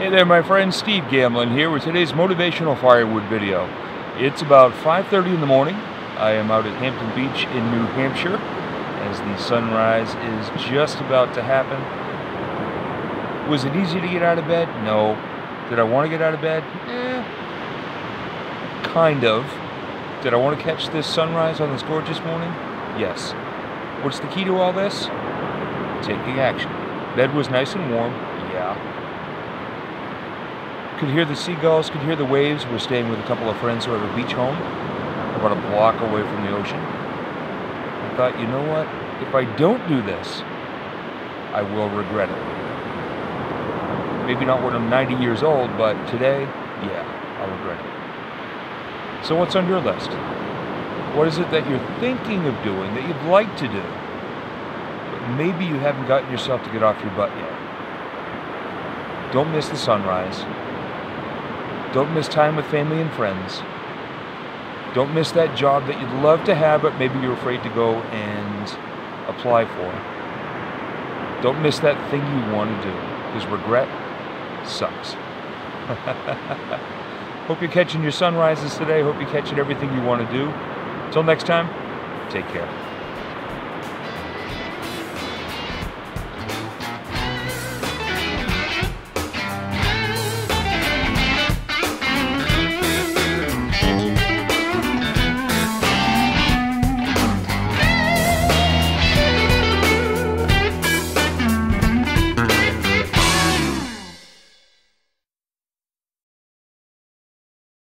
Hey there my friend Steve Gamlin here with today's motivational firewood video. It's about 5.30 in the morning. I am out at Hampton Beach in New Hampshire as the sunrise is just about to happen. Was it easy to get out of bed? No. Did I want to get out of bed? Eh. Kind of. Did I want to catch this sunrise on this gorgeous morning? Yes. What's the key to all this? Taking action. Bed was nice and warm. Could hear the seagulls, could hear the waves. We're staying with a couple of friends who have a beach home, about a block away from the ocean. I thought, you know what? If I don't do this, I will regret it. Maybe not when I'm 90 years old, but today, yeah, I'll regret it. So what's on your list? What is it that you're thinking of doing that you'd like to do? But maybe you haven't gotten yourself to get off your butt yet. Don't miss the sunrise. Don't miss time with family and friends. Don't miss that job that you'd love to have, but maybe you're afraid to go and apply for. Don't miss that thing you want to do, because regret sucks. Hope you're catching your sunrises today. Hope you're catching everything you want to do. Until next time, take care.